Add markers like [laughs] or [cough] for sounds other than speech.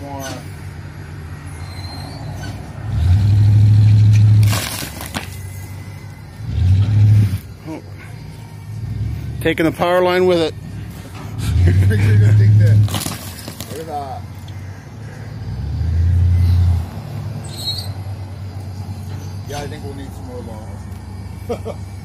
more. Oh. Taking the power line with it. [laughs] Yeah, I think we'll need some more balls. [laughs]